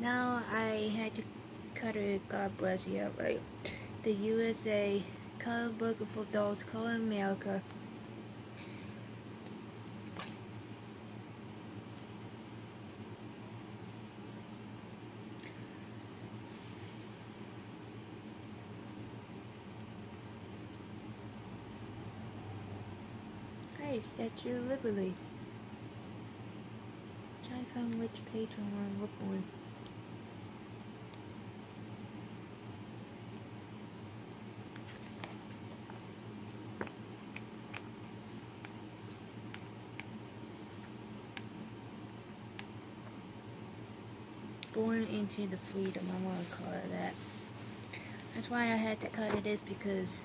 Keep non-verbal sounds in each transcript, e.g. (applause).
Now I had to cut it, God bless you, right? The USA Color Book for Adults, Color America. Hey, Statue of Liberty. Trying to find which page I want to look on. Born into the freedom, I want to call it that. That's why I had to cut it is because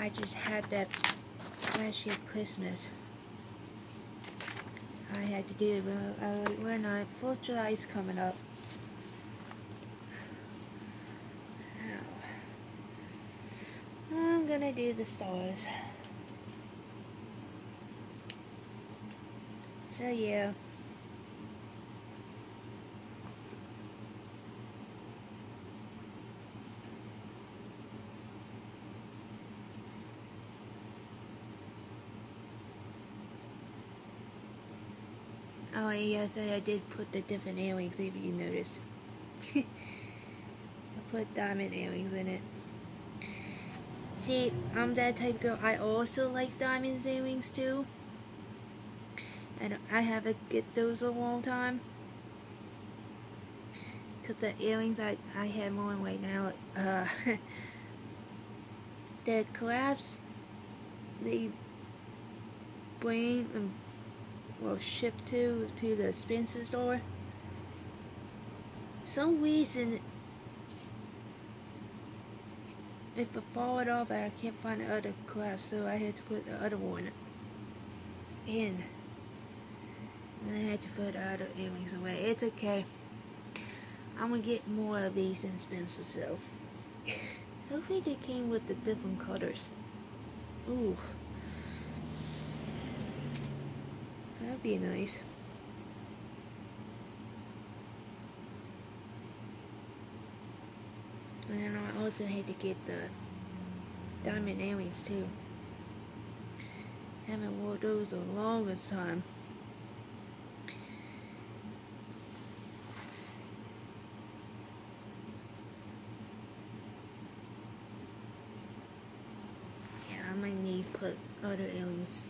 I just had that last Christmas. I had to do it. Uh, we're. Fourth of July is coming up. I'm gonna do the stars. So yeah. Oh yes, I did put the different earrings if you notice. (laughs) I put diamond earrings in it. See, I'm that type of girl. I also like diamond earrings too. And I haven't get those a long time. Because the earrings I, I have on right now, uh, (laughs) the collapse, they bring and will ship to to the Spencer store. Some reason if I fall it off I can't find the other class so I had to put the other one in. And I had to put the other earrings away. It's okay. I'm gonna get more of these in Spencer so hopefully they came with the different colors. Ooh. That'd be nice. And I also had to get the diamond earrings too. Haven't wore those a longest time. Yeah, I might need to put other earrings.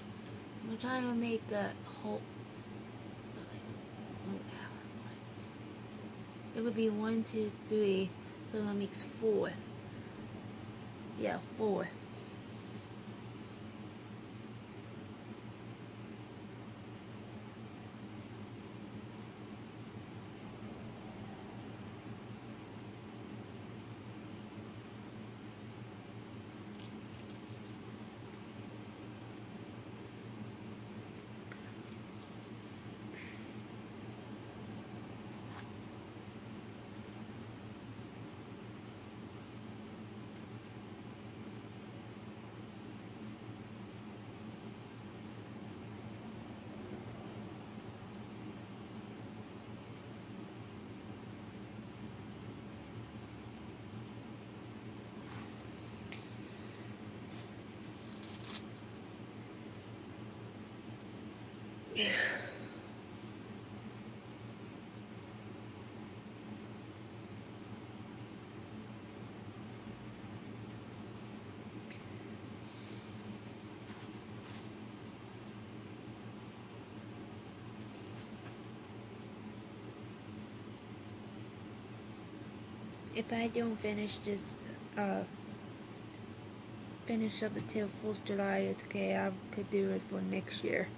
I'm trying to make a whole. It would be one, two, three, so that makes four. Yeah, four. If I don't finish this, uh, finish up until 4th July, it's okay, I could do it for next year.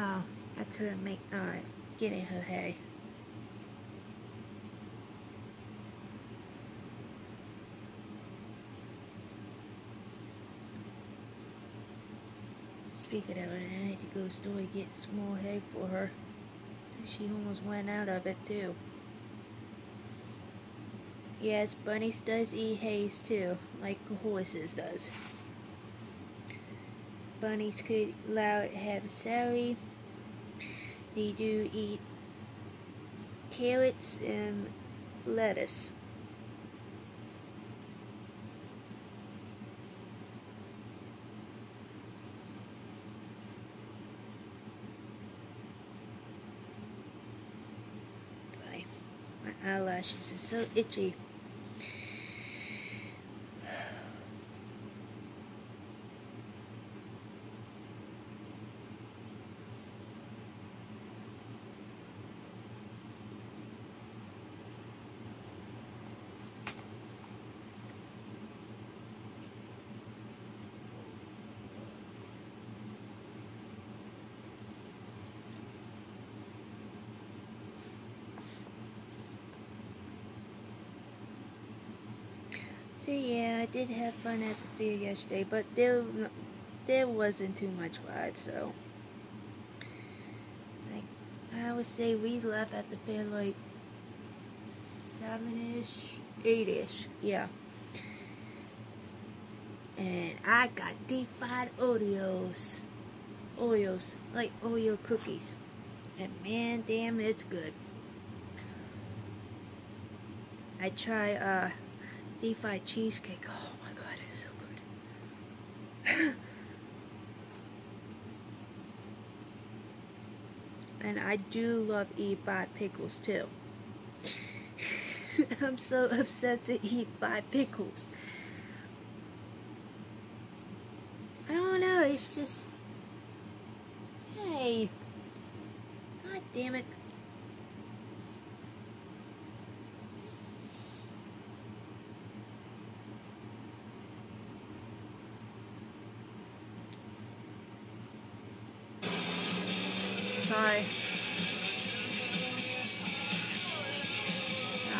Oh, I to make, alright, get in her hay. Speaking of it, I need to go store and get some more hay for her. She almost went out of it too. Yes, bunnies does eat hays too, like horses does. Bunnies could allow it have celery, they do eat carrots and lettuce. Sorry, my eyelashes are so itchy. So yeah, I did have fun at the fair yesterday, but there there wasn't too much ride, so like I would say we left at the fair like seven-ish, eight-ish, yeah. And I got deep fried Oreos, Oreos, like Oreo cookies, and man, damn, it's good. I try uh fried cheesecake. Oh my god, it's so good. (laughs) and I do love eat fried pickles too. (laughs) I'm so obsessed to eat fried pickles. I don't know, it's just hey God damn it. Sorry.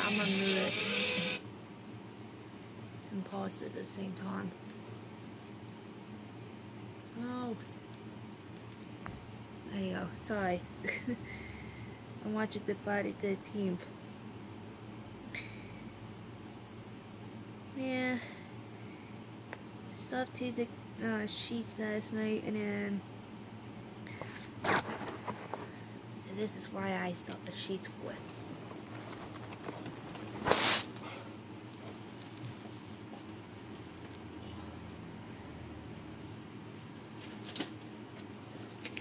I'm gonna move it and pause it at the same time. Oh. There you go. Sorry. (laughs) I'm watching the Friday the 13th. Yeah. Stopped to the uh, sheets last night and then this is why I stopped the sheets for it.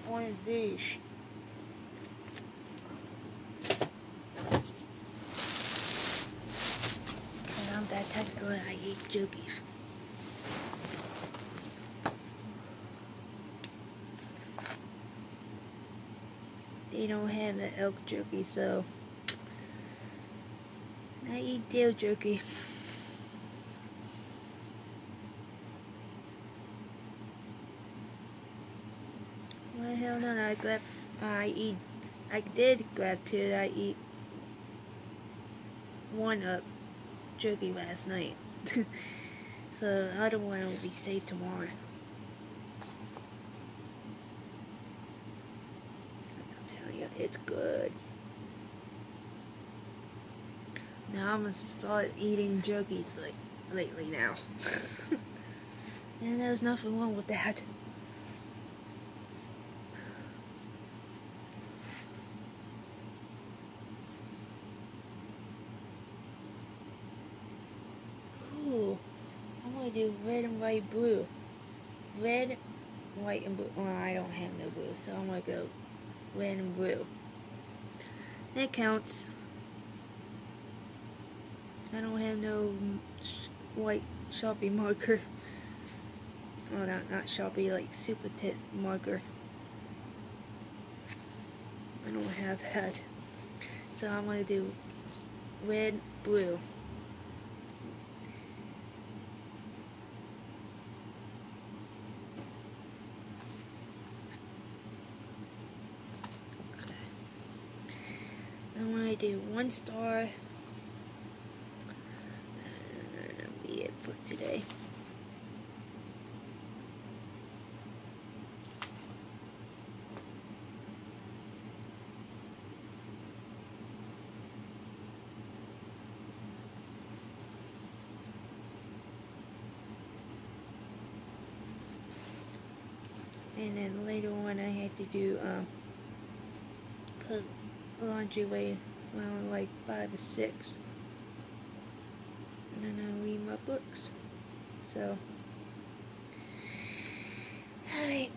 One of these. And I'm that type of girl I eat. Don't have the elk jerky, so I eat deer jerky. Well, hell no, I grab, I eat, I did grab two, I eat one up jerky last night. (laughs) so the other one will be safe tomorrow. It's good. Now I'm gonna start eating jerkies like lately now. (laughs) and there's nothing wrong with that. Ooh, I'm gonna do red and white blue. Red, white, and blue. Well, I don't have no blue, so I'm gonna go and blue. That counts. I don't have no white Sharpie marker. Oh, not, not Sharpie, like Super Tip marker. I don't have that. So I'm going to do red, blue. I do one star. That'll be it for today. and then later on I had to do um, put laundry away around like five or six. And then I read my books. So alright.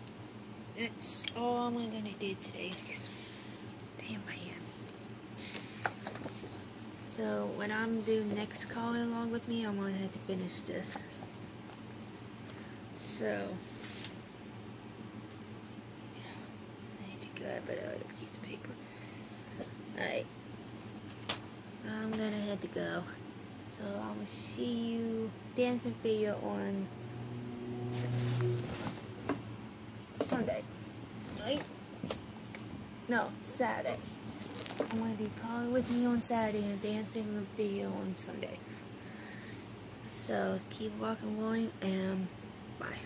That's all I'm gonna do today damn my hand so when I'm doing next call along with me I'm gonna have to finish this. So I need to grab another piece of paper. Alright. I'm gonna head to go. So I'm gonna see you dancing video on Sunday. Right? No, Saturday. I'm gonna be calling with me on Saturday and dancing video on Sunday. So keep walking, going, and bye.